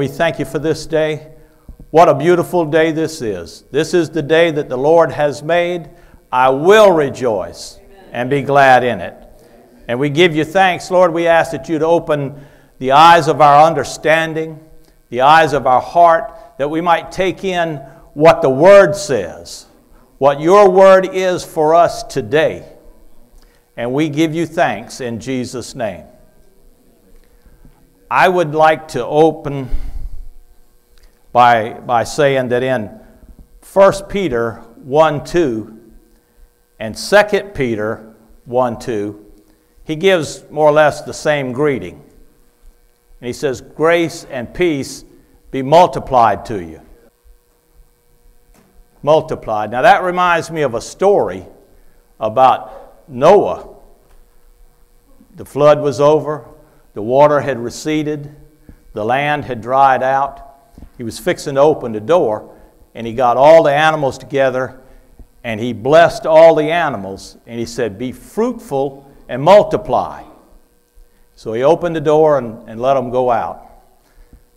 We thank you for this day. What a beautiful day this is. This is the day that the Lord has made. I will rejoice and be glad in it. And we give you thanks, Lord. We ask that you'd open the eyes of our understanding, the eyes of our heart, that we might take in what the Word says, what your Word is for us today. And we give you thanks in Jesus' name. I would like to open by, by saying that in 1 Peter 1 2 and 2 Peter 1 2, he gives more or less the same greeting. And he says, Grace and peace be multiplied to you. Multiplied. Now that reminds me of a story about Noah. The flood was over, the water had receded, the land had dried out he was fixing to open the door, and he got all the animals together, and he blessed all the animals, and he said, Be fruitful and multiply. So he opened the door and, and let them go out.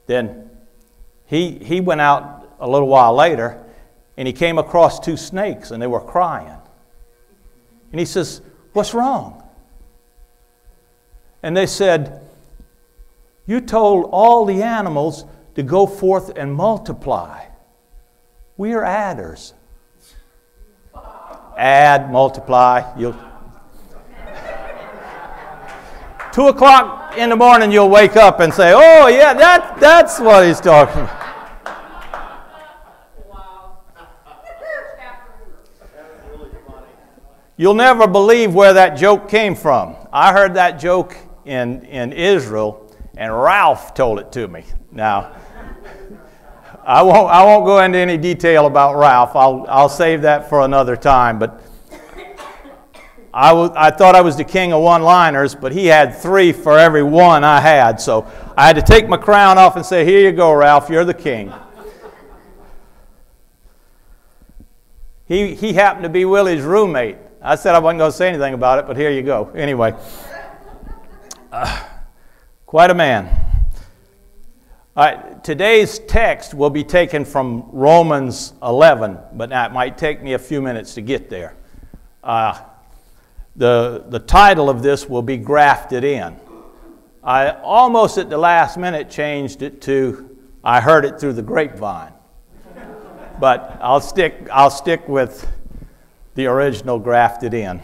Then he, he went out a little while later, and he came across two snakes, and they were crying. And he says, What's wrong? And they said, You told all the animals to go forth and multiply. We are adders. Add, multiply. You'll. Two o'clock in the morning, you'll wake up and say, "Oh yeah, that that's what he's talking about." You'll never believe where that joke came from. I heard that joke in, in Israel, and Ralph told it to me. Now, I won't, I won't go into any detail about Ralph. I'll, I'll save that for another time. But I, w- I thought I was the king of one liners, but he had three for every one I had. So I had to take my crown off and say, Here you go, Ralph, you're the king. He, he happened to be Willie's roommate. I said I wasn't going to say anything about it, but here you go. Anyway, uh, quite a man. Today's text will be taken from Romans 11, but that might take me a few minutes to get there. Uh, the, the title of this will be Grafted In. I almost at the last minute changed it to I heard it through the grapevine. but I'll stick, I'll stick with the original Grafted In.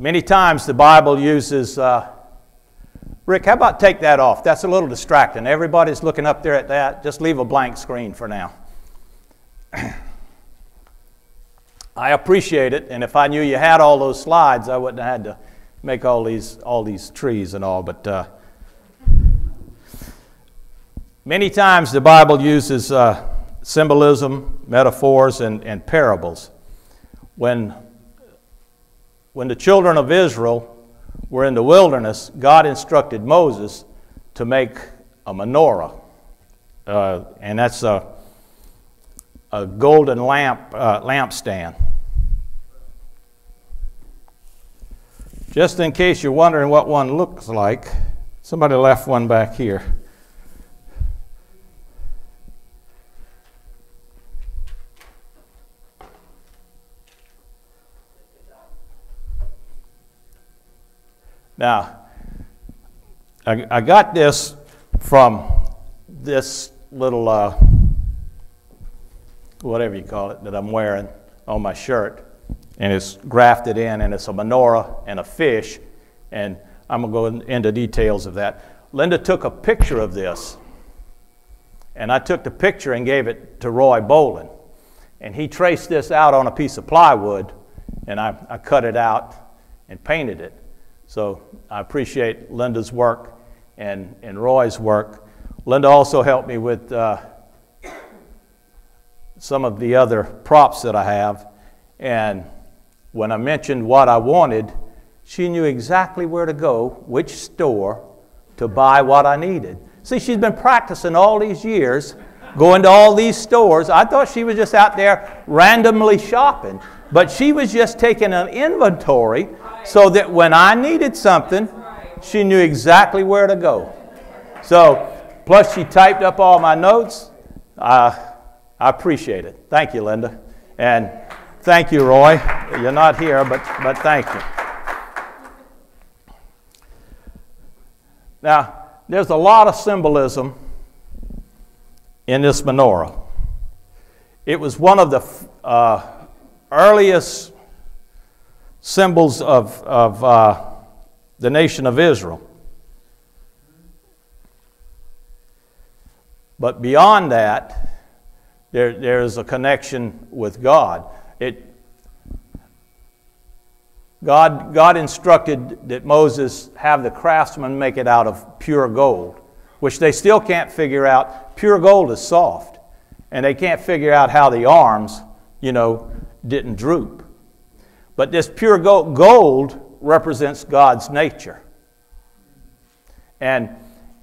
Many times the Bible uses, uh, Rick, how about take that off? That's a little distracting. Everybody's looking up there at that. Just leave a blank screen for now. I appreciate it, and if I knew you had all those slides, I wouldn't have had to make all these, all these trees and all. But uh, many times the Bible uses uh, symbolism, metaphors, and, and parables. When when the children of Israel were in the wilderness, God instructed Moses to make a menorah. Uh, and that's a, a golden lamp uh, lampstand. Just in case you're wondering what one looks like, somebody left one back here. Now, I, I got this from this little, uh, whatever you call it, that I'm wearing on my shirt. And it's grafted in, and it's a menorah and a fish. And I'm going to go into details of that. Linda took a picture of this. And I took the picture and gave it to Roy Bolin. And he traced this out on a piece of plywood, and I, I cut it out and painted it. So I appreciate Linda's work and, and Roy's work. Linda also helped me with uh, some of the other props that I have. And when I mentioned what I wanted, she knew exactly where to go, which store to buy what I needed. See, she's been practicing all these years, going to all these stores. I thought she was just out there randomly shopping, but she was just taking an inventory so that when I needed something, she knew exactly where to go. So, plus she typed up all my notes. Uh, I appreciate it. Thank you, Linda. And thank you, Roy. You're not here, but, but thank you. Now, there's a lot of symbolism in this menorah. It was one of the uh, earliest symbols of, of uh, the nation of Israel. But beyond that, there, there is a connection with God. It, God, God instructed that Moses have the craftsmen make it out of pure gold, which they still can't figure out. Pure gold is soft, and they can't figure out how the arms, you know, didn't droop. But this pure gold, represents God's nature. And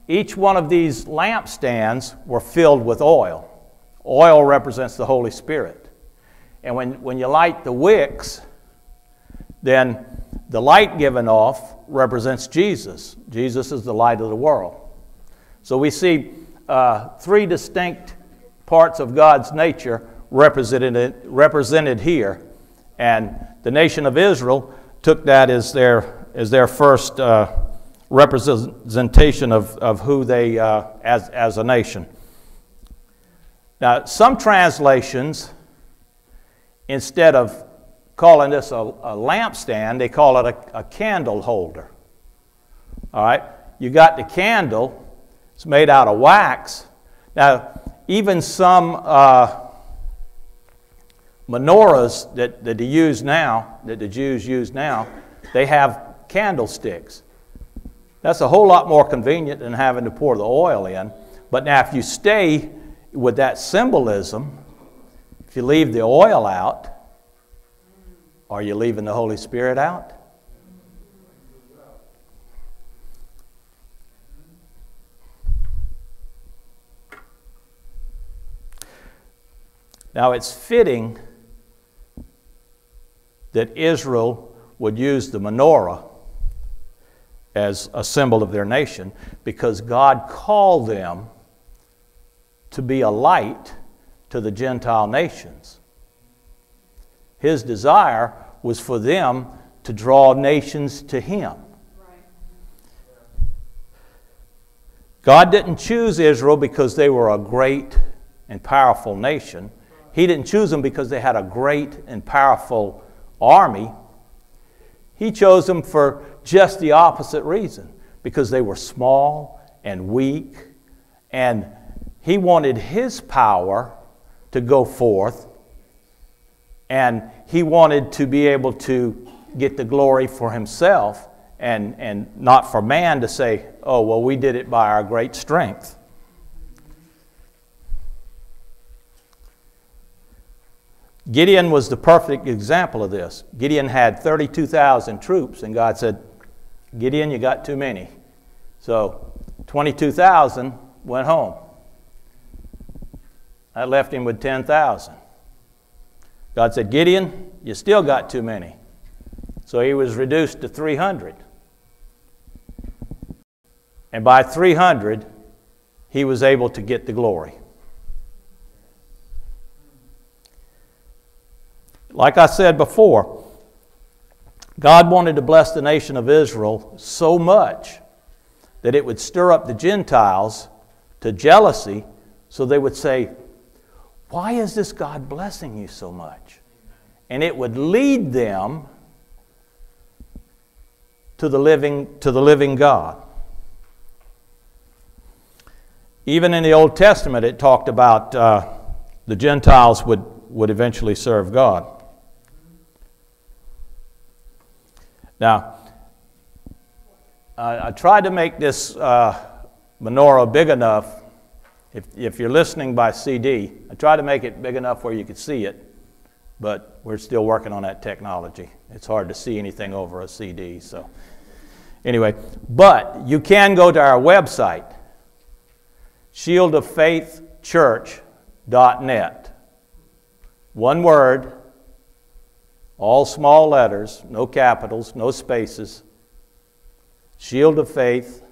each one of these lampstands were filled with oil. Oil represents the Holy Spirit. And when, when you light the wicks, then the light given off represents Jesus. Jesus is the light of the world. So we see uh, three distinct parts of God's nature represented, represented here. And the nation of Israel took that as their, as their first uh, representation of, of who they, uh, as, as a nation. Now, some translations, instead of calling this a, a lampstand, they call it a, a candle holder. All right? You got the candle, it's made out of wax. Now, even some uh, menorahs that, that they use now, that the Jews use now, they have candlesticks. That's a whole lot more convenient than having to pour the oil in. But now, if you stay with that symbolism, if you leave the oil out, are you leaving the Holy Spirit out? Now it's fitting that Israel would use the menorah as a symbol of their nation because God called them to be a light to the Gentile nations. His desire was for them to draw nations to Him. God didn't choose Israel because they were a great and powerful nation. He didn't choose them because they had a great and powerful army. He chose them for just the opposite reason because they were small and weak, and He wanted His power to go forth and he wanted to be able to get the glory for himself and, and not for man to say, oh, well, we did it by our great strength. Gideon was the perfect example of this. Gideon had 32,000 troops, and God said, Gideon, you got too many. So 22,000 went home. That left him with 10,000. God said, Gideon, you still got too many. So he was reduced to 300. And by 300, he was able to get the glory. Like I said before, God wanted to bless the nation of Israel so much that it would stir up the Gentiles to jealousy so they would say, why is this God blessing you so much? And it would lead them to the living, to the living God. Even in the Old Testament, it talked about uh, the Gentiles would, would eventually serve God. Now, I, I tried to make this uh, menorah big enough if, if you're listening by CD, I tried to make it big enough where you could see it, but we're still working on that technology. It's hard to see anything over a CD, so anyway, but you can go to our website, shieldoffaithchurch.net. One word, all small letters, no capitals, no spaces, Shield of Faith.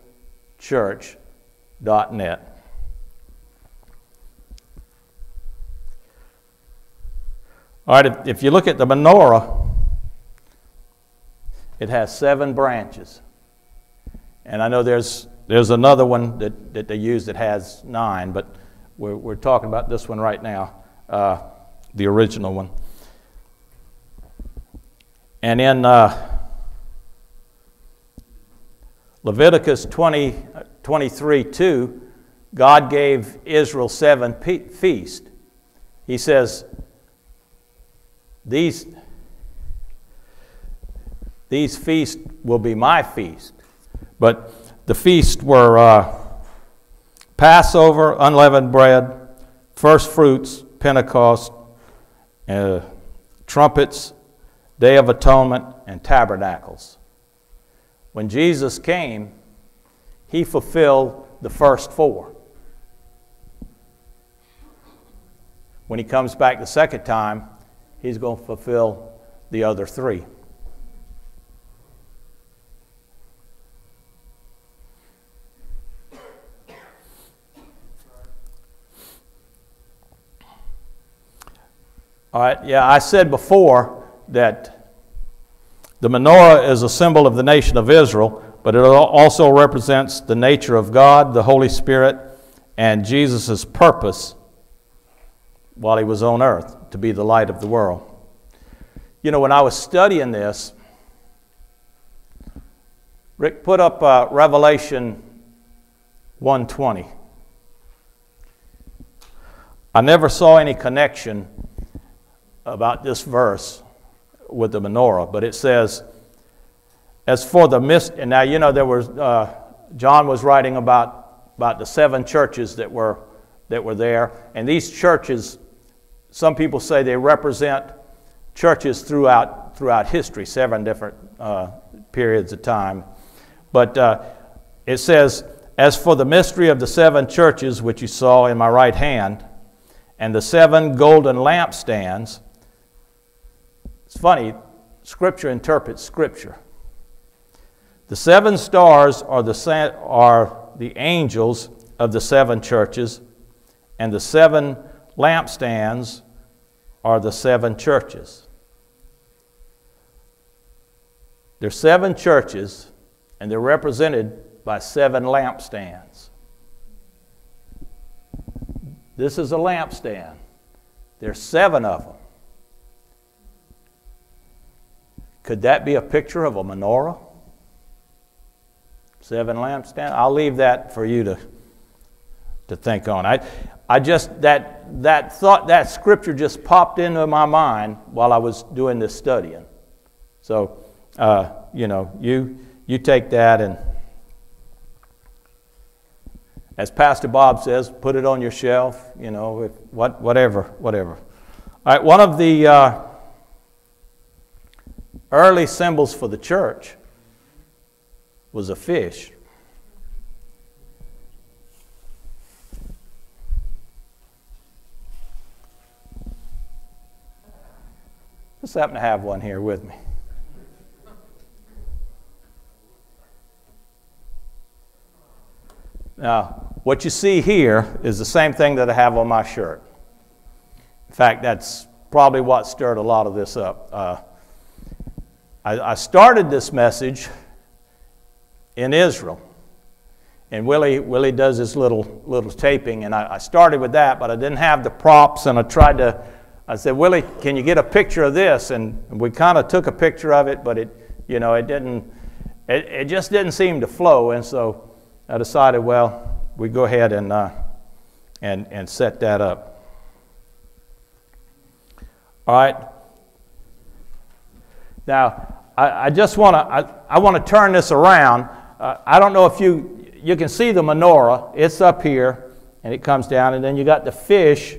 All right, if, if you look at the menorah, it has seven branches. And I know there's, there's another one that, that they use that has nine, but we're, we're talking about this one right now, uh, the original one. And in uh, Leviticus 20, 23 2, God gave Israel seven pe- feasts. He says, these, these feasts will be my feast. But the feasts were uh, Passover, unleavened bread, first fruits, Pentecost, uh, trumpets, Day of Atonement, and tabernacles. When Jesus came, he fulfilled the first four. When he comes back the second time, he's going to fulfill the other three. All right, yeah, I said before that the menorah is a symbol of the nation of Israel, but it also represents the nature of God, the Holy Spirit, and Jesus' purpose while he was on earth to be the light of the world. You know, when I was studying this, Rick put up uh, Revelation 120. I never saw any connection about this verse with the menorah, but it says, as for the mist, and now you know there was, uh, John was writing about, about the seven churches that were, that were there, and these churches some people say they represent churches throughout, throughout history, seven different uh, periods of time. But uh, it says, As for the mystery of the seven churches which you saw in my right hand, and the seven golden lampstands, it's funny, Scripture interprets Scripture. The seven stars are the, are the angels of the seven churches, and the seven lampstands are the seven churches. There's seven churches, and they're represented by seven lampstands. This is a lampstand. There's seven of them. Could that be a picture of a menorah? Seven lampstands? I'll leave that for you to, to think on. I, I just, that, that thought, that scripture just popped into my mind while I was doing this studying. So, uh, you know, you, you take that and, as Pastor Bob says, put it on your shelf, you know, what, whatever, whatever. All right, one of the uh, early symbols for the church was a fish. Just happen to have one here with me. Now, what you see here is the same thing that I have on my shirt. In fact, that's probably what stirred a lot of this up. Uh, I, I, started this message in Israel. And Willie, Willie does his little, little taping, and I, I started with that, but I didn't have the props, and I tried to I said, Willie, can you get a picture of this? And we kind of took a picture of it, but it, you know, it didn't, it, it just didn't seem to flow. And so I decided, well, we go ahead and, uh, and, and set that up. All right. Now, I, I just want to, I, I want to turn this around. Uh, I don't know if you, you can see the menorah. It's up here, and it comes down, and then you got the fish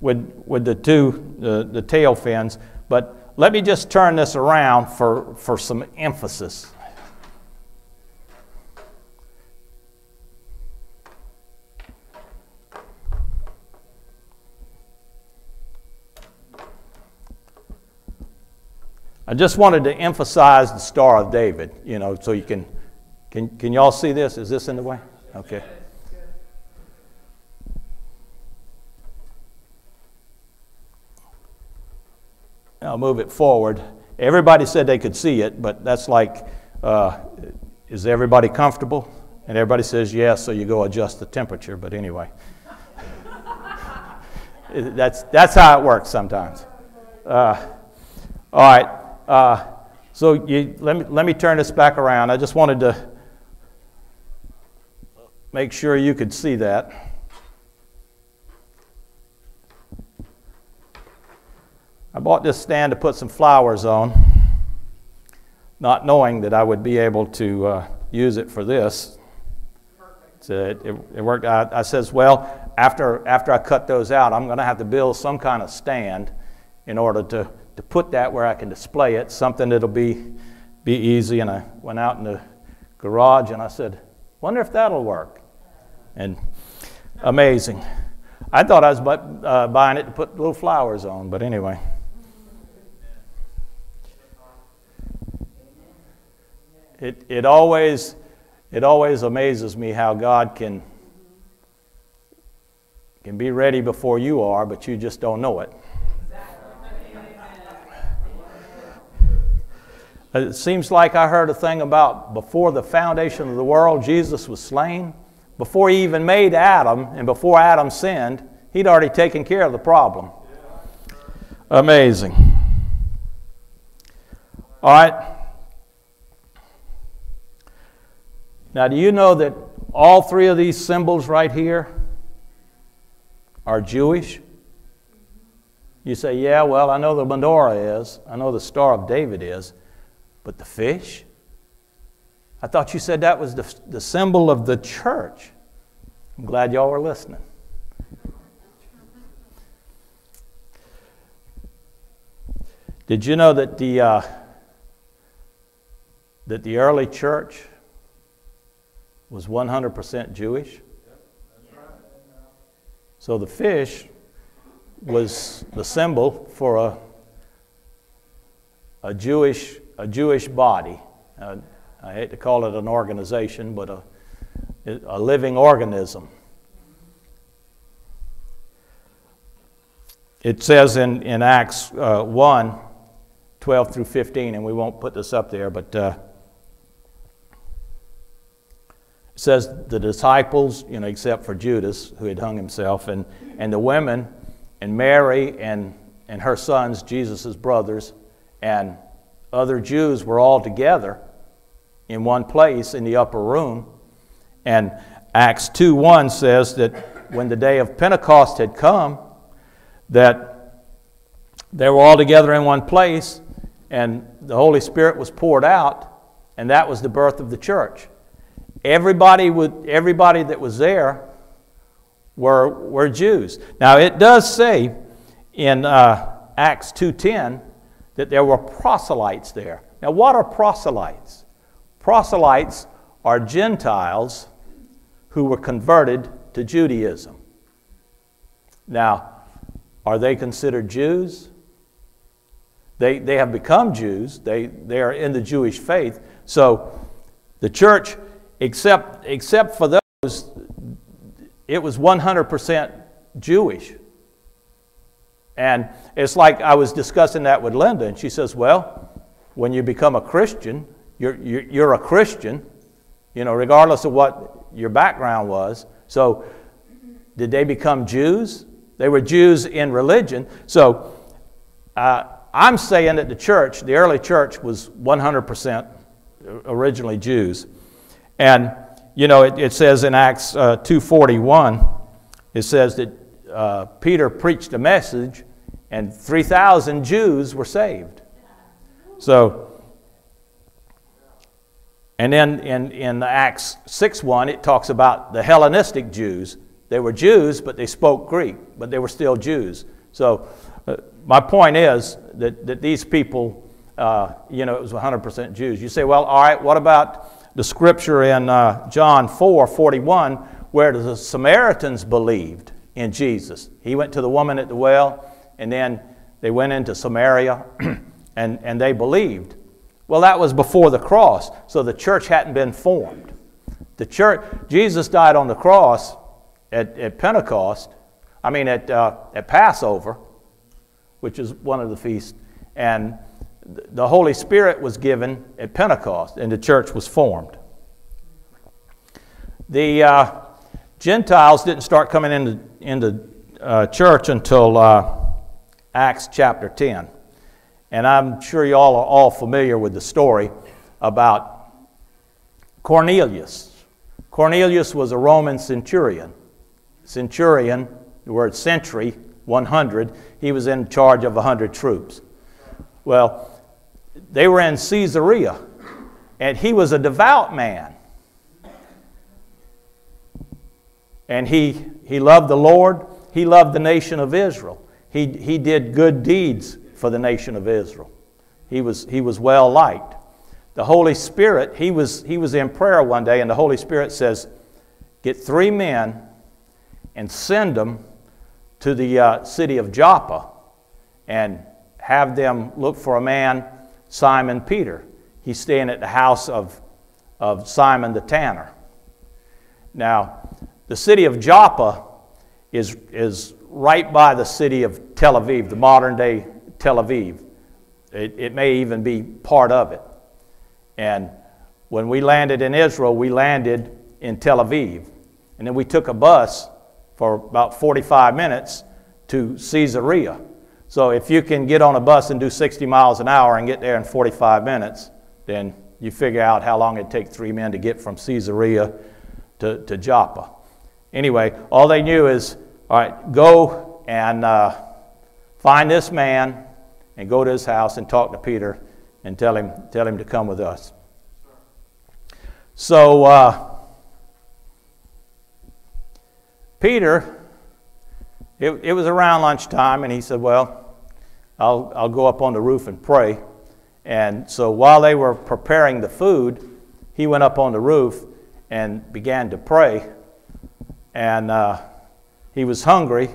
with, with the two, the, the tail fins. But let me just turn this around for, for some emphasis. I just wanted to emphasize the Star of David, you know, so you can, can, can y'all see this? Is this in the way? Okay. I'll move it forward. Everybody said they could see it, but that's like, uh, is everybody comfortable? And everybody says yes, so you go adjust the temperature, but anyway. that's, that's how it works sometimes. Uh, all right. Uh, so you, let, me, let me turn this back around. I just wanted to make sure you could see that. I bought this stand to put some flowers on, not knowing that I would be able to uh, use it for this. So it, it, it, worked. I, I says, well, after, after I cut those out, I'm going to have to build some kind of stand in order to, to put that where I can display it, something that'll be, be easy. And I went out in the garage and I said, wonder if that'll work. And amazing. I thought I was uh, buying it to put little flowers on, but anyway. It, it, always, it always amazes me how God can, can be ready before you are, but you just don't know it. It seems like I heard a thing about before the foundation of the world, Jesus was slain. Before he even made Adam and before Adam sinned, he'd already taken care of the problem. Amazing. All right. Now, do you know that all three of these symbols right here are Jewish? You say, yeah, well, I know the menorah is, I know the Star of David is. But the fish? I thought you said that was the, the symbol of the church. I'm glad y'all were listening. Did you know that the, uh, that the early church was 100% Jewish? So the fish was the symbol for a, a Jewish a Jewish body. Uh, I hate to call it an organization, but a, a living organism. It says in, in Acts uh, 1 12 through 15, and we won't put this up there, but uh, it says the disciples, you know, except for Judas, who had hung himself, and, and the women, and Mary and, and her sons, Jesus' brothers, and other Jews were all together in one place in the upper room. And Acts 2 1 says that when the day of Pentecost had come, that they were all together in one place and the Holy Spirit was poured out, and that was the birth of the church. Everybody, would, everybody that was there were, were Jews. Now it does say in uh, Acts 2.10 that there were proselytes there. Now, what are proselytes? Proselytes are Gentiles who were converted to Judaism. Now, are they considered Jews? They, they have become Jews, they, they are in the Jewish faith. So, the church, except, except for those, it was 100% Jewish. And it's like I was discussing that with Linda, and she says, Well, when you become a Christian, you're, you're, a Christian, you know, regardless of what your background was. So, did they become Jews? They were Jews in religion. So, uh, I'm saying that the church, the early church, was 100% originally Jews. And, you know, it, it says in Acts uh, 2.41, it says that uh, Peter preached a message and 3,000 Jews were saved. So, and then in, in Acts 6 1, it talks about the Hellenistic Jews. They were Jews, but they spoke Greek, but they were still Jews. So, uh, my point is that, that these people, uh, you know, it was 100% Jews. You say, well, all right, what about the scripture in uh, John 4 41, where the Samaritans believed in Jesus? He went to the woman at the well and then they went into Samaria, and, and they believed. Well, that was before the cross, so the church hadn't been formed. The church, Jesus died on the cross at, at Pentecost, I mean at, uh, at Passover, which is one of the feasts, and the Holy Spirit was given at Pentecost, and the church was formed. The uh, Gentiles didn't start coming into, into uh, church until uh, Acts chapter 10. And I'm sure you all are all familiar with the story about Cornelius. Cornelius was a Roman centurion. Centurion, the word century, 100, he was in charge of 100 troops. Well, they were in Caesarea, and he was a devout man. And he, he loved the Lord, he loved the nation of Israel. He, he did good deeds for the nation of Israel. He was, he was well liked. The Holy Spirit, he was, he was in prayer one day, and the Holy Spirit says, Get three men and send them to the uh, city of Joppa and have them look for a man, Simon Peter. He's staying at the house of, of Simon the tanner. Now, the city of Joppa is, is right by the city of Tel Aviv, the modern day Tel Aviv. It, it may even be part of it. And when we landed in Israel, we landed in Tel Aviv. And then we took a bus for about 45 minutes to Caesarea. So if you can get on a bus and do 60 miles an hour and get there in 45 minutes, then you figure out how long it'd take three men to get from Caesarea to, to Joppa. Anyway, all they knew is, all right, go and uh, find this man and go to his house and talk to Peter and tell him, tell him to come with us. So, uh, Peter, it, it was around lunchtime, and he said, Well, I'll, I'll go up on the roof and pray. And so while they were preparing the food, he went up on the roof and began to pray. And uh, he was hungry,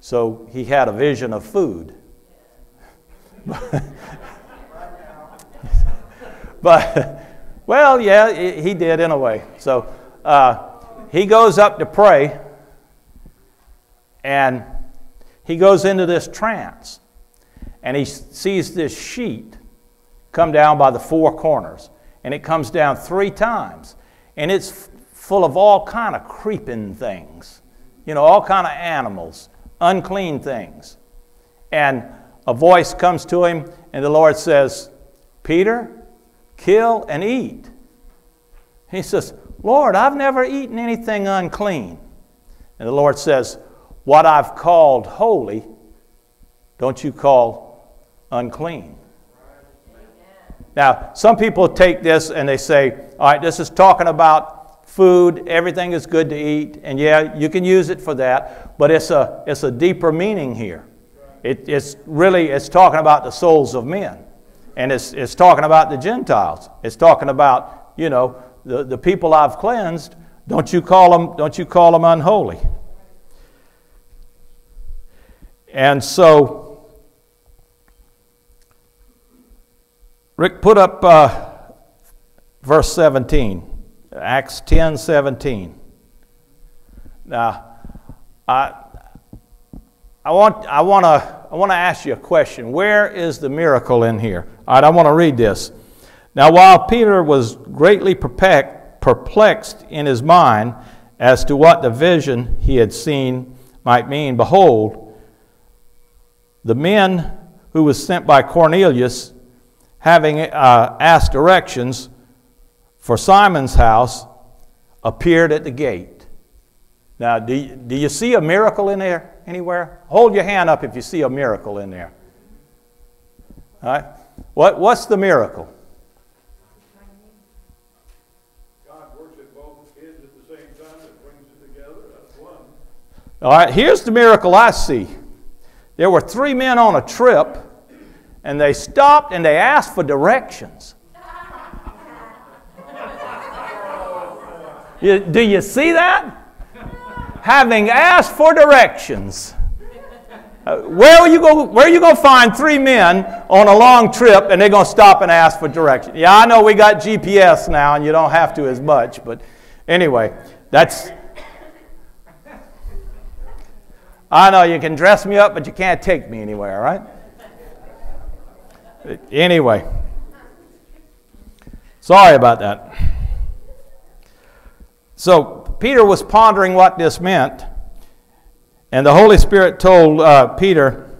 so he had a vision of food. but, well, yeah, he did in a way. So uh, he goes up to pray, and he goes into this trance, and he sees this sheet come down by the four corners, and it comes down three times, and it's full of all kind of creeping things, you know, all kind of animals, unclean things, and a voice comes to him, and the Lord says, Peter, kill and eat. He says, Lord, I've never eaten anything unclean. And the Lord says, What I've called holy, don't you call unclean. Now, some people take this and they say, All right, this is talking about food, everything is good to eat, and yeah, you can use it for that, but it's a, it's a deeper meaning here. It, it's really, it's talking about the souls of men. And it's, it's talking about the Gentiles. It's talking about, you know, the, the people I've cleansed, don't you call them, don't you call them unholy. And so, Rick, put up uh, verse 17, Acts 10 17. Now, I, I want, I want to I want to ask you a question. Where is the miracle in here? All right, I want to read this. Now, while Peter was greatly perplexed in his mind as to what the vision he had seen might mean, behold, the men who was sent by Cornelius, having uh, asked directions for Simon's house, appeared at the gate. Now, do you, do you see a miracle in there? anywhere? Hold your hand up if you see a miracle in there. All right? What, what's the miracle? All right, here's the miracle I see. There were three men on a trip, and they stopped and they asked for directions. You, do you see that? having asked for directions. Uh, where are you go? Where are you going to find three men on a long trip and they're going to stop and ask for direction? Yeah, I know we got GPS now and you don't have to as much, but anyway, that's. I know you can dress me up, but you can't take me anywhere, right? Anyway, sorry about that. So Peter was pondering what this meant. And the Holy Spirit told uh, Peter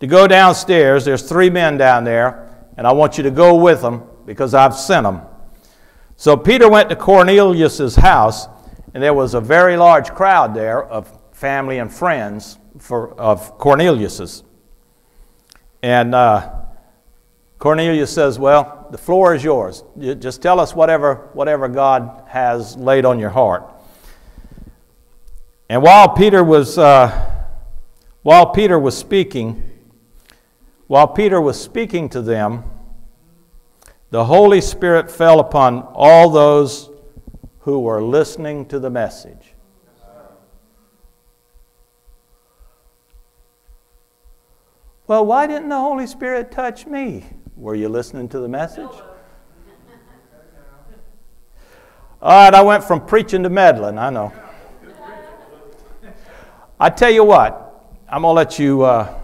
to go downstairs. There's three men down there, and I want you to go with them because I've sent them. So Peter went to Cornelius's house, and there was a very large crowd there of family and friends for, of Cornelius's. And uh, Cornelius says, Well, the floor is yours. You just tell us whatever, whatever God has laid on your heart. And while Peter was, uh, while Peter was speaking, while Peter was speaking to them, the Holy Spirit fell upon all those who were listening to the message. Well, why didn't the Holy Spirit touch me? Were you listening to the message? All right, I went from preaching to meddling, I know. I tell you what, I'm going to let you uh,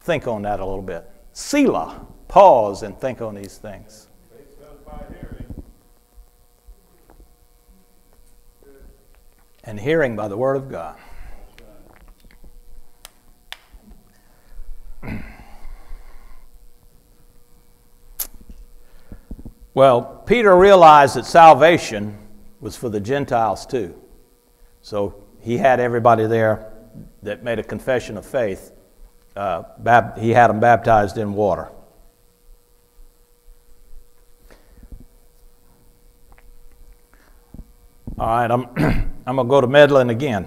think on that a little bit. Selah, pause and think on these things. And hearing by the Word of God. Well, Peter realized that salvation was for the Gentiles too. So he had everybody there that made a confession of faith. Uh, he had them baptized in water. All right, I'm, I'm going to go to meddling again.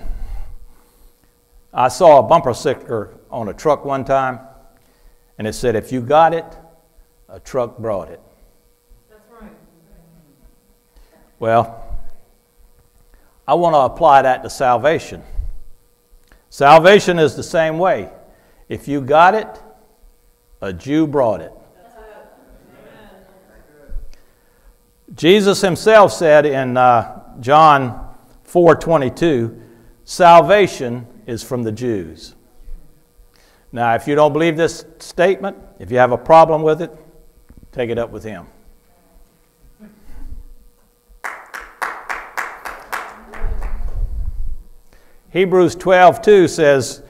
I saw a bumper sticker on a truck one time, and it said, If you got it, a truck brought it. That's right. Well, I want to apply that to salvation. Salvation is the same way. If you got it, a Jew brought it. Jesus himself said in uh, John 4:22, salvation is from the Jews. Now, if you don't believe this statement, if you have a problem with it, take it up with him. Hebrews 12, 2 says,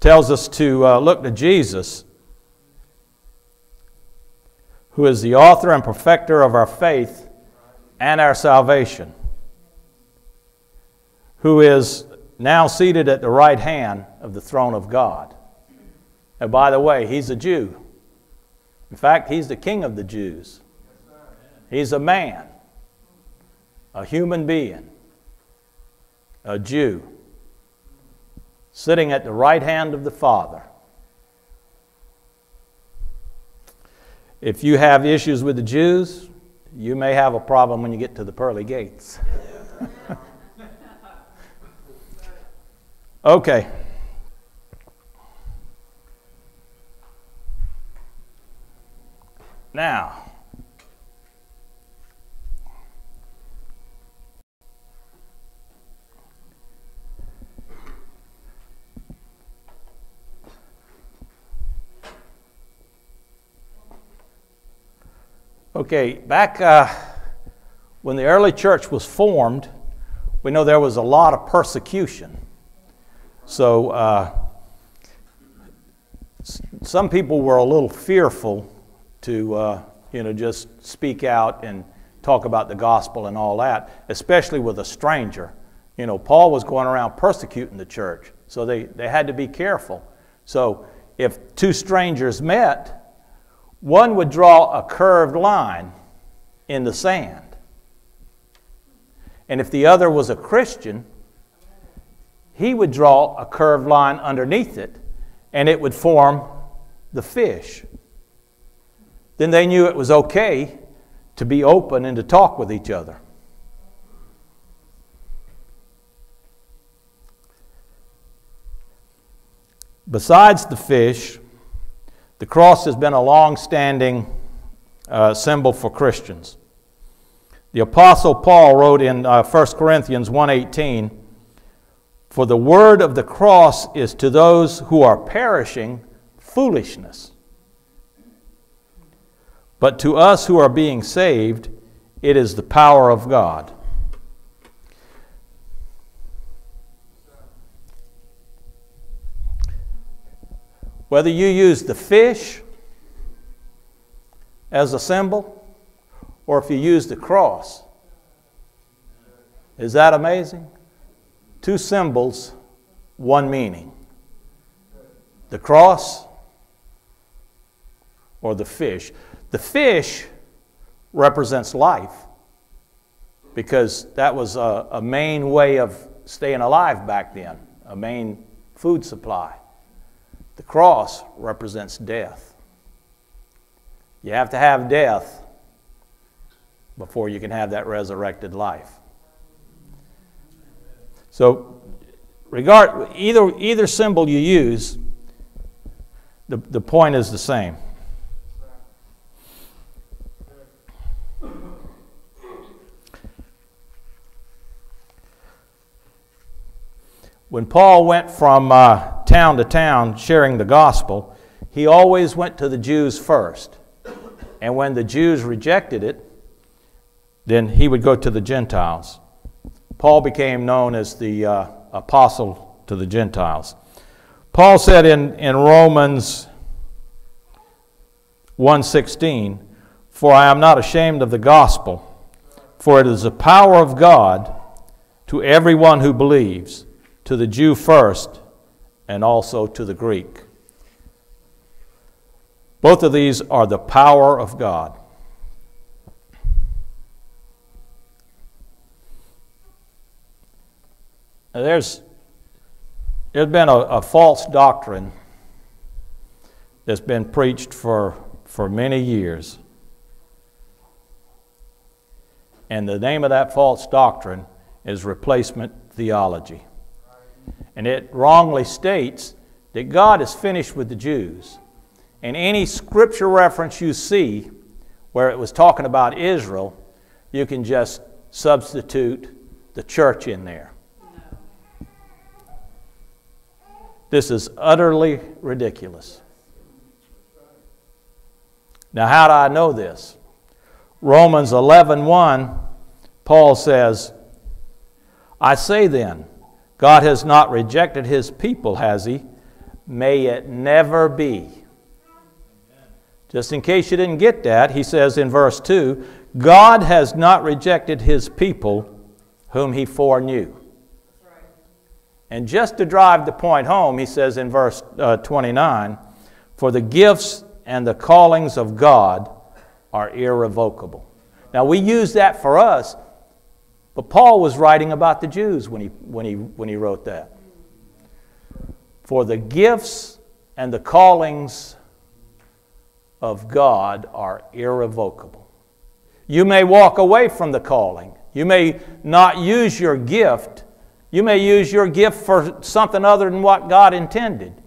tells us to uh, look to Jesus, who is the author and perfecter of our faith and our salvation, who is now seated at the right hand of the throne of God. And by the way, he's a Jew. In fact, he's the king of the Jews. He's a man, a human being a Jew, sitting at the right hand of the Father. If you have issues with the Jews, you may have a problem when you get to the pearly gates. okay. Now, Okay, back uh, when the early church was formed, we know there was a lot of persecution. So uh, some people were a little fearful to, uh, you know, just speak out and talk about the gospel and all that, especially with a stranger. You know, Paul was going around persecuting the church, so they, they had to be careful. So if two strangers met, one would draw a curved line in the sand. And if the other was a Christian, he would draw a curved line underneath it, and it would form the fish. Then they knew it was okay to be open and to talk with each other. Besides the fish, the cross has been a long standing uh, symbol for Christians. The Apostle Paul wrote in uh, 1 Corinthians 1:18, "For the word of the cross is to those who are perishing foolishness, but to us who are being saved, it is the power of God." Whether you use the fish as a symbol or if you use the cross. Is that amazing? Two symbols, one meaning. The cross or the fish. The fish represents life because that was a, a main way of staying alive back then, a main food supply. The cross represents death. You have to have death before you can have that resurrected life. So, regard either either symbol you use, the, the point is the same. When Paul went from uh, town to town sharing the gospel, he always went to the Jews first. And when the Jews rejected it, then he would go to the Gentiles. Paul became known as the uh, apostle to the Gentiles. Paul said in, in Romans 1:16, "For I am not ashamed of the gospel, for it is the power of God to everyone who believes, to the Jew first, and also to the Greek." Both of these are the power of God. Now there's, there's been a, a false doctrine that's been preached for, for many years. And the name of that false doctrine is replacement theology. And it wrongly states that God is finished with the Jews. And any scripture reference you see where it was talking about Israel, you can just substitute the church in there. This is utterly ridiculous. Now, how do I know this? Romans 11 1, Paul says, I say then, God has not rejected his people, has he? May it never be. Just in case you didn't get that, he says in verse 2 God has not rejected his people whom he foreknew. And just to drive the point home, he says in verse uh, 29 For the gifts and the callings of God are irrevocable. Now, we use that for us, but Paul was writing about the Jews when he, when he, when he wrote that. For the gifts and the callings of God are irrevocable. You may walk away from the calling. You may not use your gift. You may use your gift for something other than what God intended.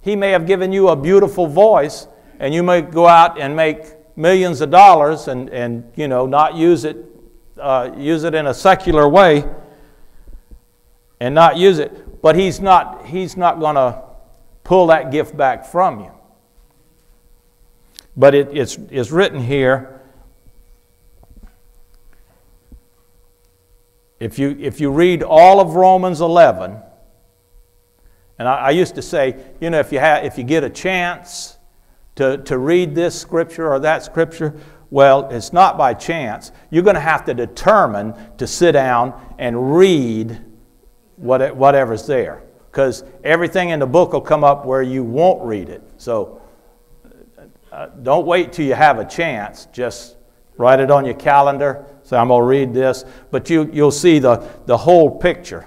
He may have given you a beautiful voice, and you may go out and make millions of dollars and, and you know, not use it, uh, use it in a secular way and not use it. But He's not, he's not going to pull that gift back from you. But it, it's, it's written here. If you, if you read all of Romans 11, and I, I used to say, you know, if you, have, if you get a chance to, to read this scripture or that scripture, well, it's not by chance. You're going to have to determine to sit down and read what, whatever's there. Because everything in the book will come up where you won't read it. So uh, don't wait till you have a chance. Just write it on your calendar. Say, I'm going to read this. But you, you'll see the, the whole picture.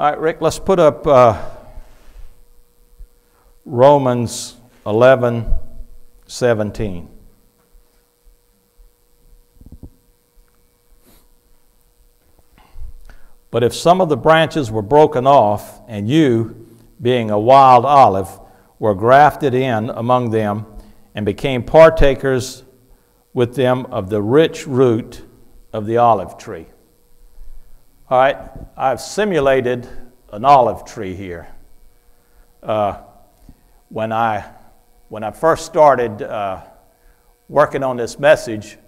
All right, Rick, let's put up uh, Romans 11 17. But if some of the branches were broken off, and you, being a wild olive, were grafted in among them, and became partakers with them of the rich root of the olive tree. All right, I've simulated an olive tree here. Uh, when, I, when I first started uh, working on this message,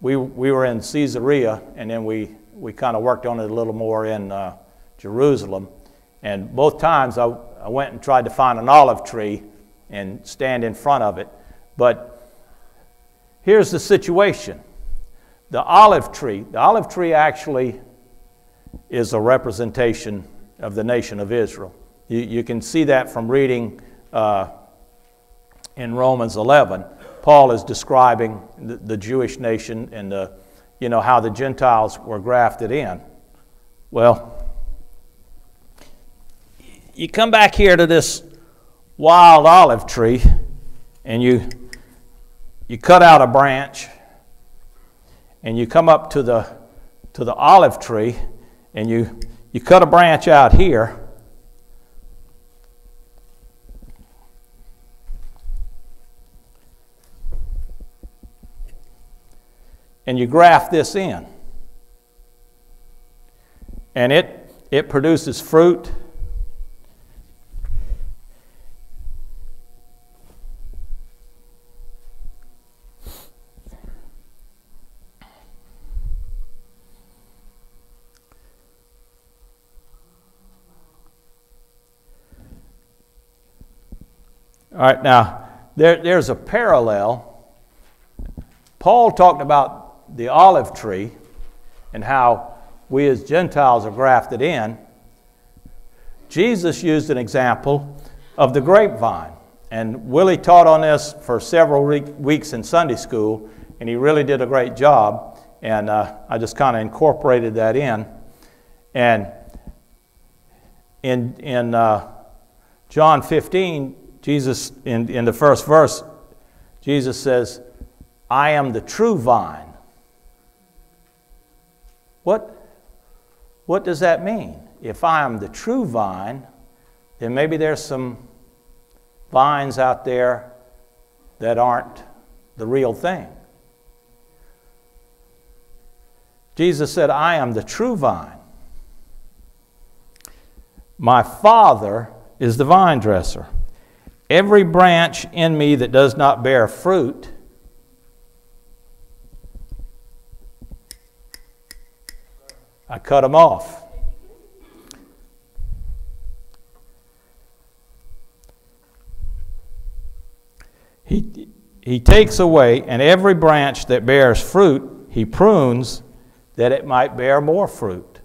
we, we were in Caesarea, and then we we kind of worked on it a little more in uh, Jerusalem. And both times I, I went and tried to find an olive tree and stand in front of it. But here's the situation the olive tree, the olive tree actually is a representation of the nation of Israel. You, you can see that from reading uh, in Romans 11. Paul is describing the, the Jewish nation and the you know, how the Gentiles were grafted in. Well, you come back here to this wild olive tree and you, you cut out a branch and you come up to the, to the olive tree and you, you cut a branch out here and you graft this in. And it, it produces fruit. All right, now there, there's a parallel. Paul talked about the olive tree and how we as Gentiles are grafted in, Jesus used an example of the grapevine. And Willie taught on this for several weeks in Sunday school, and he really did a great job. And uh, I just kind of incorporated that in. And in, in uh, John 15, Jesus, in, in the first verse, Jesus says, I am the true vine what, what does that mean? If I am the true vine, then maybe there's some vines out there that aren't the real thing. Jesus said, I am the true vine. My Father is the vine dresser. Every branch in me that does not bear fruit, I cut them off. He, he takes away, and every branch that bears fruit, he prunes that it might bear more fruit.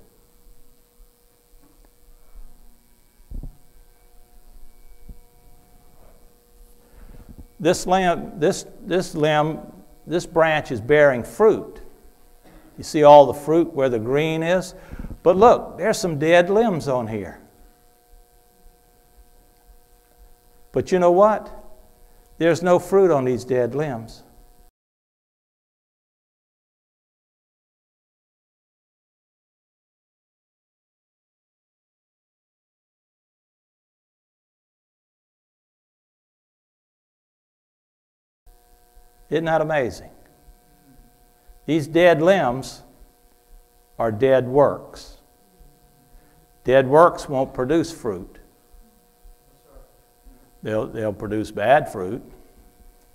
This limb, this, this limb, this branch is bearing fruit. You see all the fruit where the green is? But look, there's some dead limbs on here. But you know what? There's no fruit on these dead limbs. Isn't that amazing? These dead limbs are dead works. Dead works won't produce fruit. They'll, they'll produce bad fruit,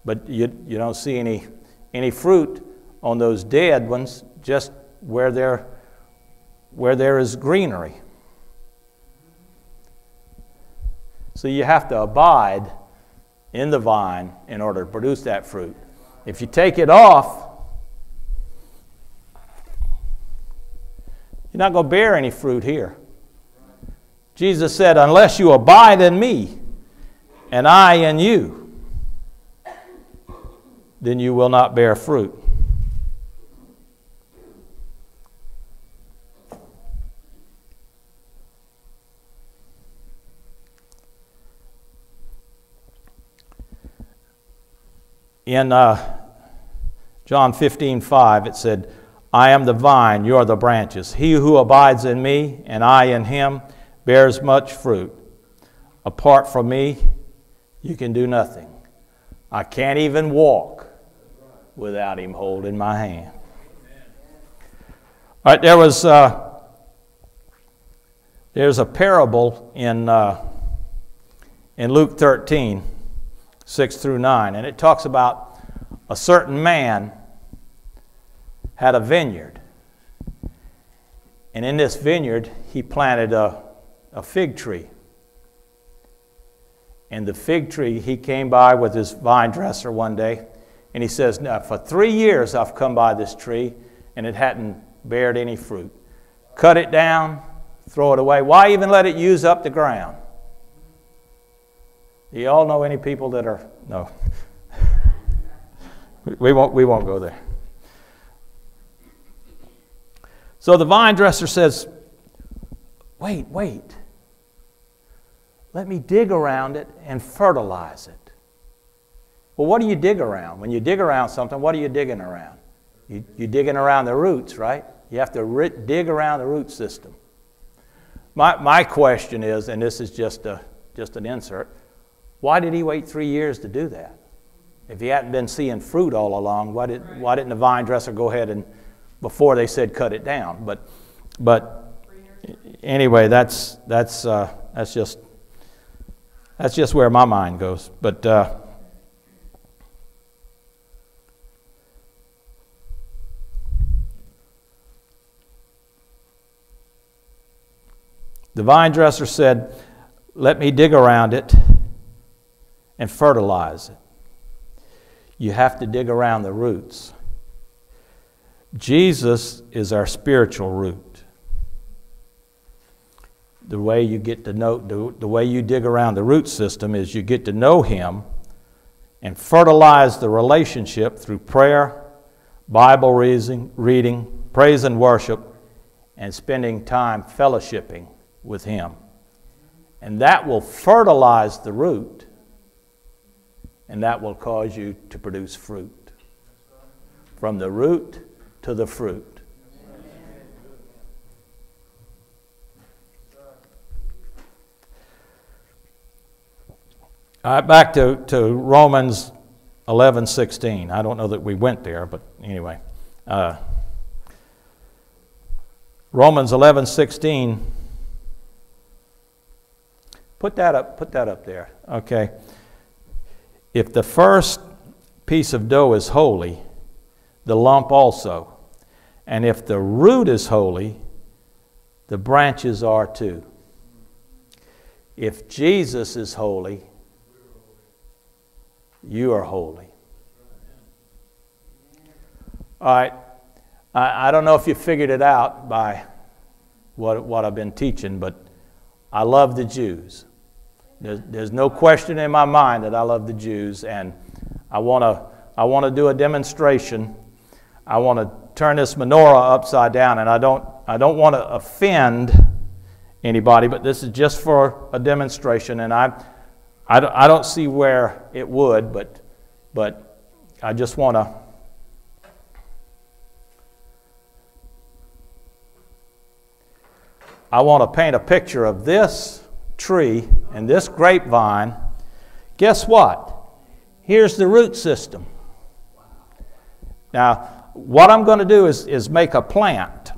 but you, you don't see any, any fruit on those dead ones just where there, where there is greenery. So you have to abide in the vine in order to produce that fruit. If you take it off, You're not going to bear any fruit here. Jesus said, Unless you abide in me and I in you, then you will not bear fruit. In uh, John 15, 5, it said, I am the vine, you are the branches. He who abides in me and I in him bears much fruit. Apart from me, you can do nothing. I can't even walk without him holding my hand. All right, there was uh, there's a parable in uh, in Luke 13, 6 through 9, and it talks about a certain man had a vineyard. And in this vineyard, he planted a, a fig tree. And the fig tree, he came by with his vine dresser one day, and he says, Now, for three years I've come by this tree, and it hadn't bared any fruit. Cut it down, throw it away. Why even let it use up the ground? You all know any people that are, no. we, won't, we won't go there. So the vine dresser says, Wait, wait. Let me dig around it and fertilize it. Well, what do you dig around? When you dig around something, what are you digging around? You, you're digging around the roots, right? You have to dig around the root system. My, my question is, and this is just, a, just an insert, why did he wait three years to do that? If he hadn't been seeing fruit all along, why, did, why didn't the vine dresser go ahead and, before they said cut it down? But, but anyway, that's, that's, uh, that's, just, that's just where my mind goes. But uh, the vine dresser said, Let me dig around it and fertilize it. You have to dig around the roots. Jesus is our spiritual root. The way you get to know, the, the way you dig around the root system is you get to know Him and fertilize the relationship through prayer, Bible reading, reading praise and worship, and spending time fellowshipping with Him. And that will fertilize the root and that will cause you to produce fruit. From the root to the fruit. All right, back to, to Romans 11 16. I don't know that we went there, but anyway. Uh, Romans 11 16. Put that up, put that up there. Okay. If the first piece of dough is holy, the lump also. And if the root is holy, the branches are too. If Jesus is holy, you are holy. All right. I, I don't know if you figured it out by what, what I've been teaching, but I love the Jews. There's, there's no question in my mind that I love the Jews, and I want to I want to do a demonstration. I want to turn this menorah upside down, and I don't I don't want to offend anybody, but this is just for a demonstration, and I I don't, I don't see where it would, but but I just want to. I want to paint a picture of this tree and this grapevine, guess what? Here's the root system. Now, what I'm going to do is, is make a plant.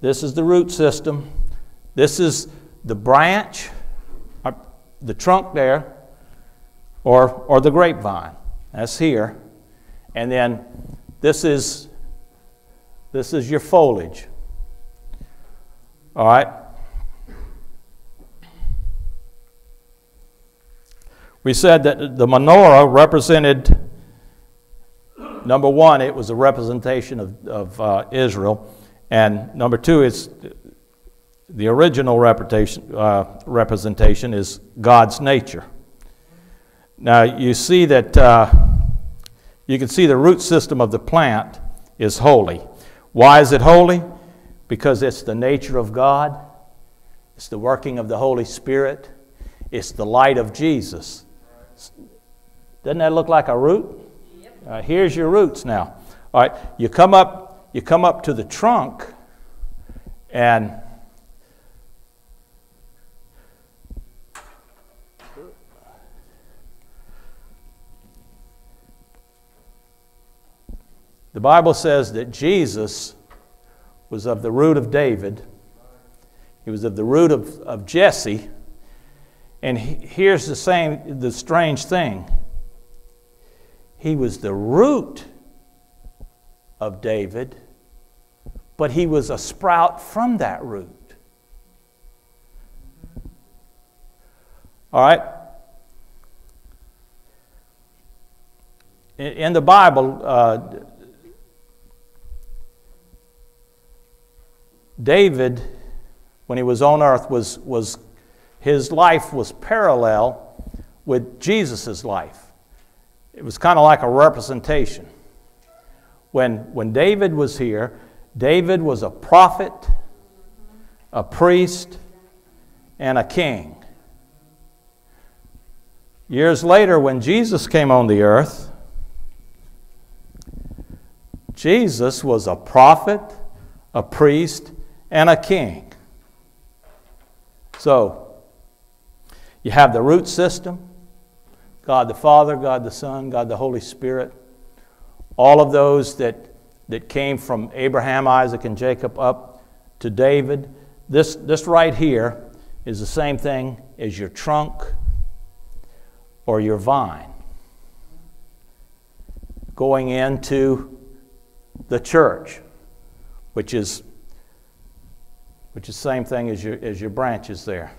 This is the root system. This is the branch, uh, the trunk there, or, or the grapevine. That's here. And then this is, this is your foliage. All right? We said that the menorah represented, number one, it was a representation of, of uh, Israel. And number two, it's the original representation, uh, representation is God's nature. Now, you see that. Uh, you can see the root system of the plant is holy. Why is it holy? Because it's the nature of God. it's the working of the Holy Spirit, it's the light of Jesus. Doesn't that look like a root? Yep. Uh, here's your roots now. All right, you come up, you come up to the trunk, and the Bible says that Jesus was of the root of David. He was of the root of, of Jesse. And he, here's the same, the strange thing. He was the root of David, but he was a sprout from that root. All right? In, the Bible, uh, David, when he was on earth, was, was his life was parallel with Jesus' life. It was kind of like a representation. When, when David was here, David was a prophet, a priest, and a king. Years later, when Jesus came on the earth, Jesus was a prophet, a priest, and a king. So, you have the root system God the Father, God the Son, God the Holy Spirit. All of those that, that came from Abraham, Isaac, and Jacob up to David. This, this right here is the same thing as your trunk or your vine. Going into the church, which is which is the same thing as your, as your branches there.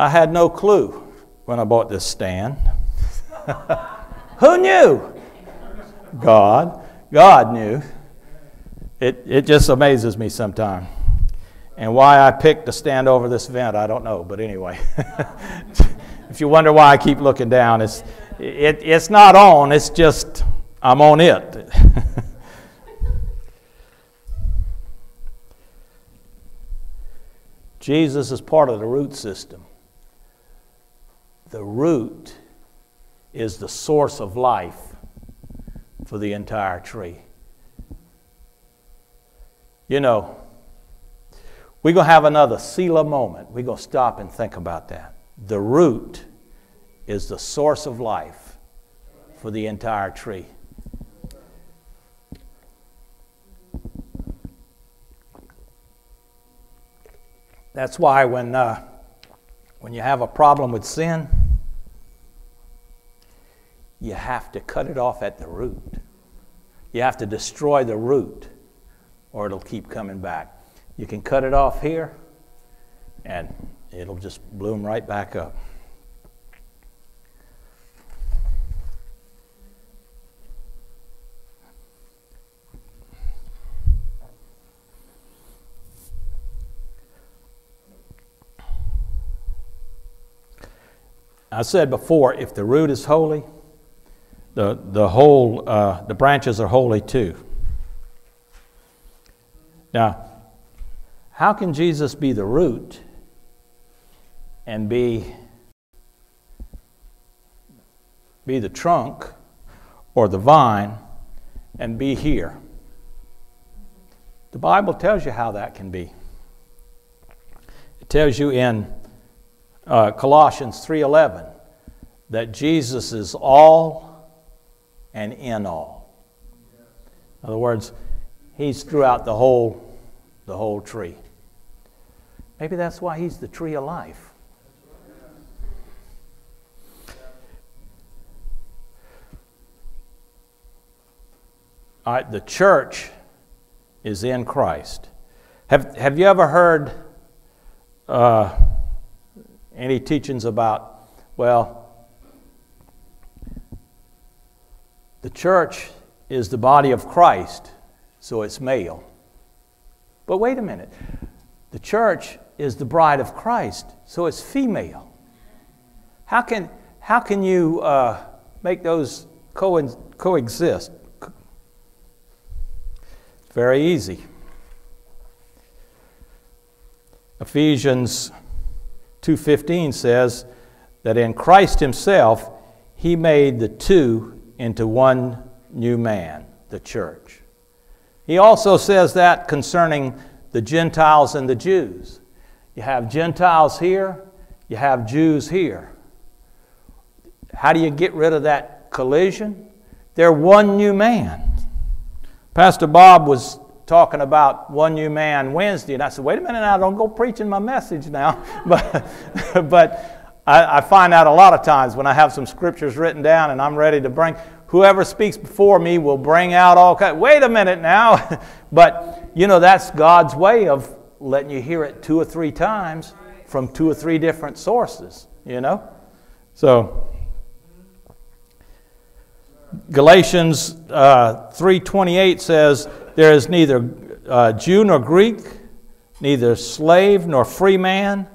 I had no clue when I bought this stand. Who knew? God. God knew. It, it just amazes me sometimes. And why I picked to stand over this vent, I don't know. But anyway, if you wonder why I keep looking down, it's, it, it's not on, it's just I'm on it. Jesus is part of the root system. The root is the source of life for the entire tree. You know, we're going to have another Selah moment. We're going to stop and think about that. The root is the source of life for the entire tree. That's why when, uh, when you have a problem with sin, you have to cut it off at the root. You have to destroy the root, or it'll keep coming back. You can cut it off here, and it'll just bloom right back up. I said before, if the root is holy, the, the whole, uh, the branches are holy too. Now, how can Jesus be the root and be, be the trunk or the vine and be here? The Bible tells you how that can be. It tells you in uh, Colossians 3:11 that Jesus is all and in all. In other words, he's throughout the whole the whole tree. Maybe that's why he's the tree of life. All right, the church is in Christ. Have, have you ever heard uh, any teachings about, well, the church is the body of Christ, so it's male. But wait a minute. The church is the bride of Christ, so it's female. how can, how can you uh, make those co- coexist? Very easy. Ephesians 2:15 says that in Christ himself he made the two into one new man, the church. He also says that concerning the Gentiles and the Jews. You have Gentiles here, you have Jews here. How do you get rid of that collision? They're one new man. Pastor Bob was talking about one new man Wednesday, and I said, wait a minute now, don't go preaching my message now. but but I, I find out a lot of times when I have some scriptures written down and I'm ready to bring, whoever speaks before me will bring out all kinds. Wait a minute now. but, you know, that's God's way of letting you hear it two or three times from two or three different sources, you know? So, Galatians uh, 3.28 says, There is neither uh, Jew nor Greek, neither slave nor free man.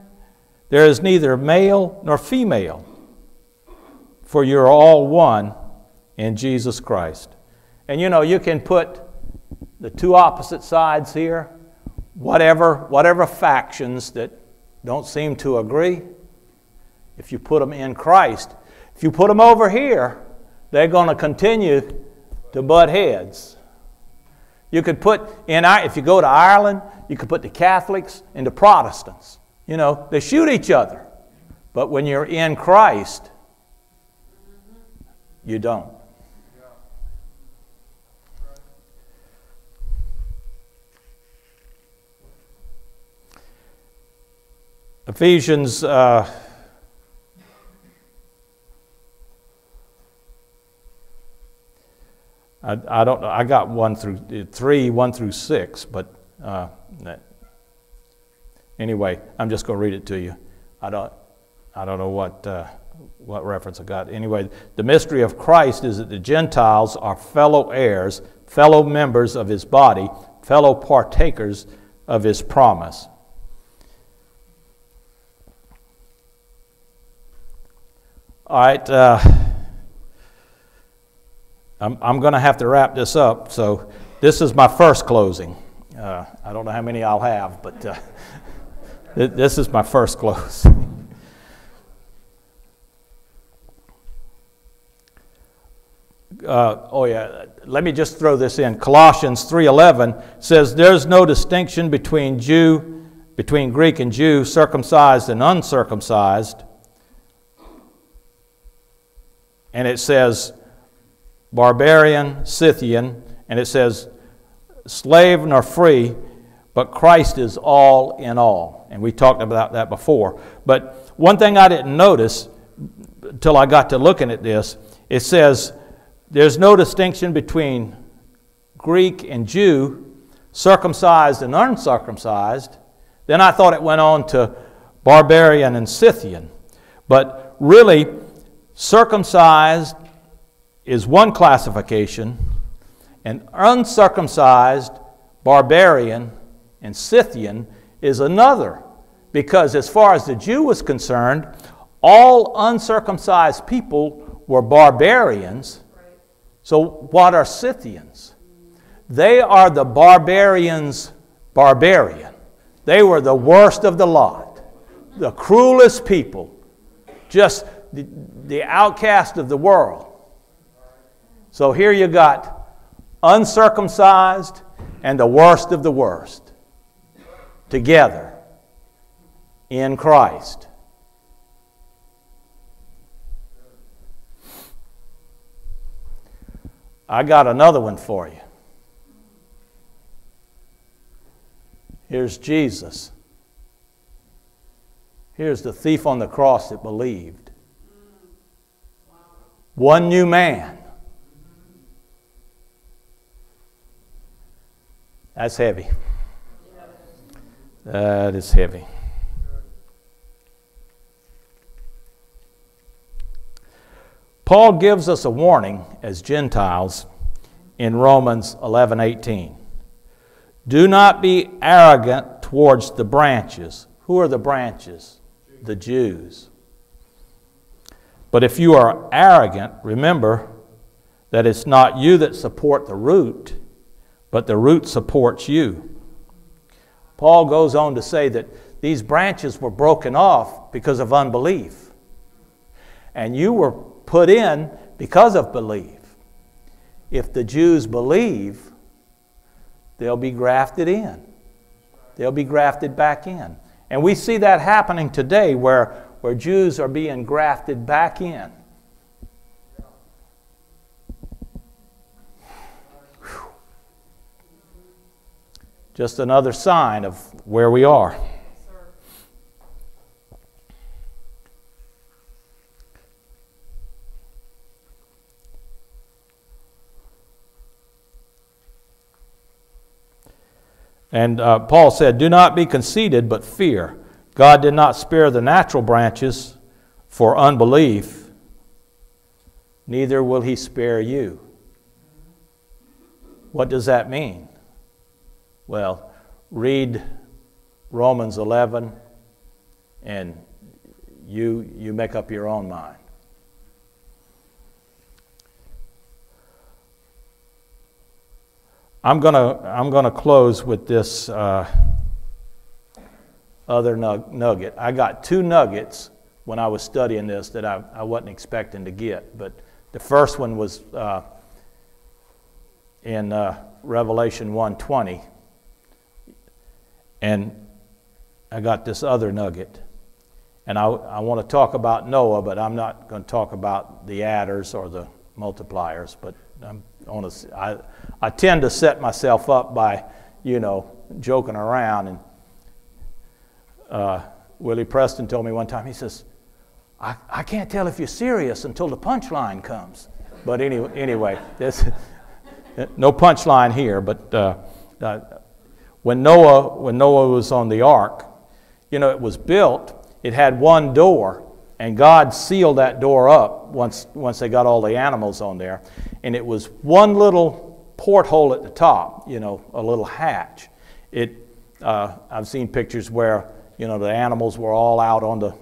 There is neither male nor female, for you're all one in Jesus Christ. And you know, you can put the two opposite sides here, whatever, whatever factions that don't seem to agree, if you put them in Christ, if you put them over here, they're going to continue to butt heads. You could put in, if you go to Ireland, you could put the Catholics and the Protestants. You know, they shoot each other. But when you're in Christ, you don't. Ephesians uh, I, I don't know. I got one through three, one through six, but uh, anyway, I'm just going to read it to you. I don't, I don't know what, uh, what reference I got. Anyway, the mystery of Christ is that the Gentiles are fellow heirs, fellow members of his body, fellow partakers of his promise. All right. Uh, I'm, I'm going to have to wrap this up. So, this is my first closing. Uh, I don't know how many I'll have, but uh, this is my first close. Uh, oh yeah let me just throw this in colossians 3.11 says there's no distinction between jew between greek and jew circumcised and uncircumcised and it says barbarian, Scythian, and it says slave nor free, but Christ is all in all. And we talked about that before. But one thing I didn't notice until I got to looking at this, it says there's no distinction between Greek and Jew, circumcised and uncircumcised. Then I thought it went on to barbarian and Scythian. But really, circumcised is one classification, and uncircumcised, barbarian, and Scythian is another. Because as far as the Jew was concerned, all uncircumcised people were barbarians. So, what are Scythians? They are the barbarians' barbarian. They were the worst of the lot, the cruelest people, just the, outcast of the world. So here you got uncircumcised and the worst of the worst together in Christ. I got another one for you. Here's Jesus. Here's the thief on the cross that believed. One new man. That's heavy. That is heavy. Paul gives us a warning as Gentiles in Romans 11:18. Do not be arrogant towards the branches. Who are the branches? The Jews. But if you are arrogant, remember that it's not you that support the root, but the root supports you. Paul goes on to say that these branches were broken off because of unbelief. And you were put in because of belief. If the Jews believe, they'll be grafted in. They'll be grafted back in. And we see that happening today where, where Jews are being grafted back in. Just another sign of where we are. And uh, Paul said, Do not be conceited, but fear. God did not spare the natural branches for unbelief, neither will he spare you. What does that mean? Well, read Romans 11 and you, you make up your own mind. I'm going to I'm gonna close with this uh, other nugget. I got two nuggets when I was studying this that I, I wasn't expecting to get. But the first one was uh, in uh, Revelation 120. And I got this other nugget. And I, I want to talk about Noah, but I'm not going to talk about the adders or the multipliers. But I'm on a, I, I tend to set myself up by, you know, joking around. And uh, Willie Preston told me one time, he says, I, I can't tell if you're serious until the punchline comes. But anyway, anyway there's no punchline here. But uh, uh, when, Noah, when Noah was on the ark, you know, it was built, it had one door, and God sealed that door up once, once they got all the animals on there. And it was one little porthole at the top, you know, a little hatch. It, uh, I've seen pictures where, you know, the animals were all out on the,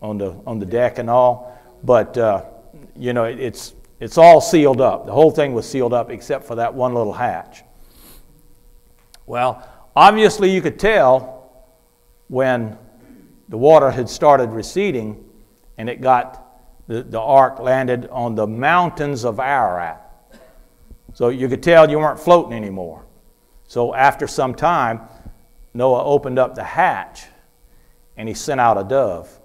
on the, on the deck and all. But, uh, you know, it, it's, it's all sealed up. The whole thing was sealed up except for that one little hatch. Well, obviously you could tell when the water had started receding and it got the, the ark landed on the mountains of Ararat. So you could tell you weren't floating anymore. So after some time, Noah opened up the hatch and he sent out a dove.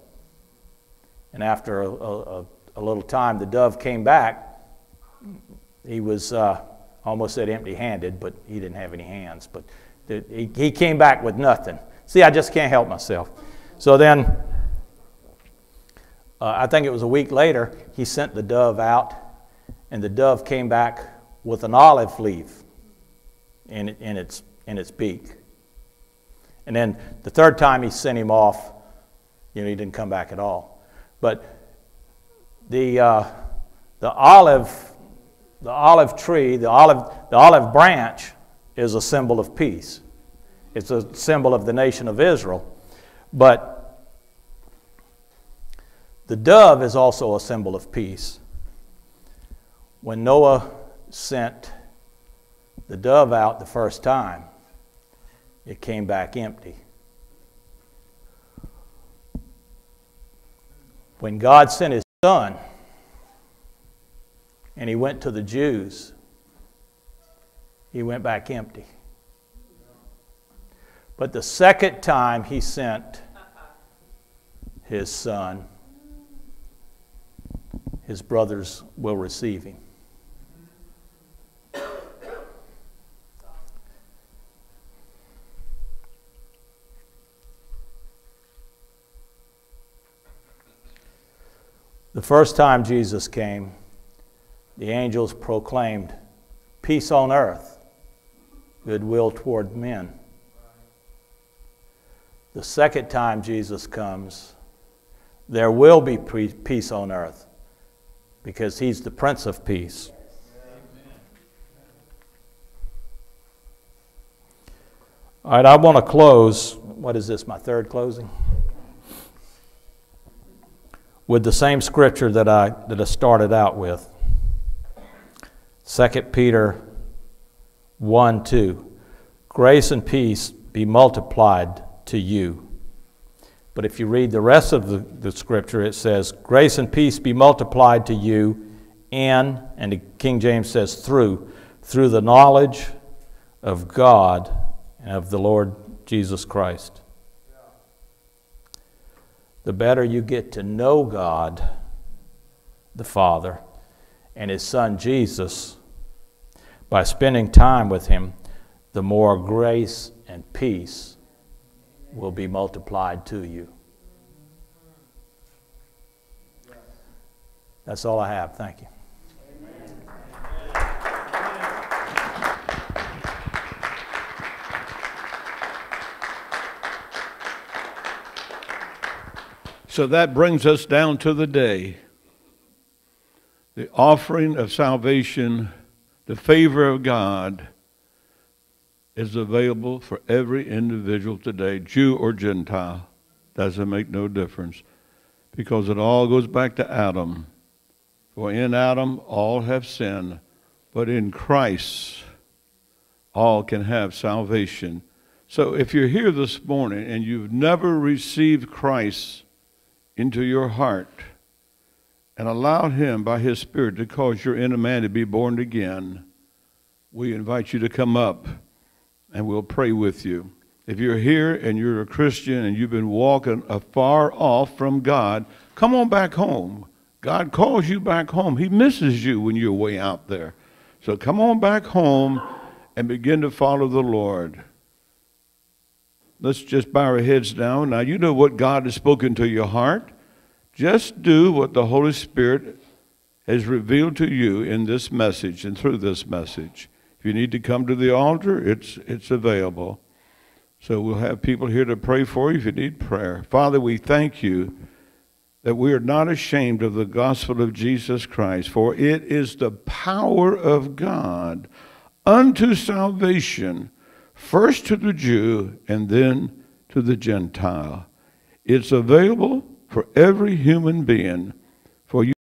And after a, a, a little time, the dove came back. He was uh, almost said empty handed, but he didn't have any hands. But the, he, he came back with nothing. See, I just can't help myself. So then uh, I think it was a week later, he sent the dove out, and the dove came back with an olive leaf in, in, its, in its beak. And then the third time he sent him off, you know, he didn't come back at all. But the, uh, the olive, the olive tree, the olive, the olive branch is a symbol of peace. It's a symbol of the nation of Israel. But the dove is also a symbol of peace. When Noah sent the dove out the first time, it came back empty. When God sent his son and he went to the Jews, he went back empty. But the second time he sent his son, his brothers will receive him. The first time Jesus came, the angels proclaimed peace on earth, goodwill toward men. The second time Jesus comes, there will be peace on earth, because he's the Prince of Peace. All right, I want to close. What is this, my third closing? With the same scripture that I, that I started out with 2 Peter 1 2. Grace and peace be multiplied to you. But if you read the rest of the, the scripture, it says, Grace and peace be multiplied to you in, and the King James says through, through the knowledge of God and of the Lord Jesus Christ. The better you get to know God, the Father, and His Son Jesus, by spending time with Him, the more grace and peace will be multiplied to you. That's all I have. Thank you. So that brings us down to the day. The offering of salvation, the favor of God is available for every individual today, Jew or Gentile. Doesn't make no difference because it all goes back to Adam. For in Adam all have sinned, but in Christ all can have salvation. So if you're here this morning and you've never received Christ into your heart and allowed Him by His Spirit to cause your inner man to be born again, we invite you to come up and we'll pray with you. If you're here and you're a Christian and you've been walking afar off from God, come on back home. God calls you back home. He misses you when you're way out there. So come on back home and begin to follow the Lord. Let's just bow our heads down. Now, you know what God has spoken to your heart. Just do what the Holy Spirit has revealed to you in this message and through this message. If you need to come to the altar, it's, it's available. So we'll have people here to pray for you if you need prayer. Father, we thank you that we are not ashamed of the gospel of Jesus Christ, for it is the power of God unto salvation, first to the Jew and then to the Gentile. It's available for every human being. For you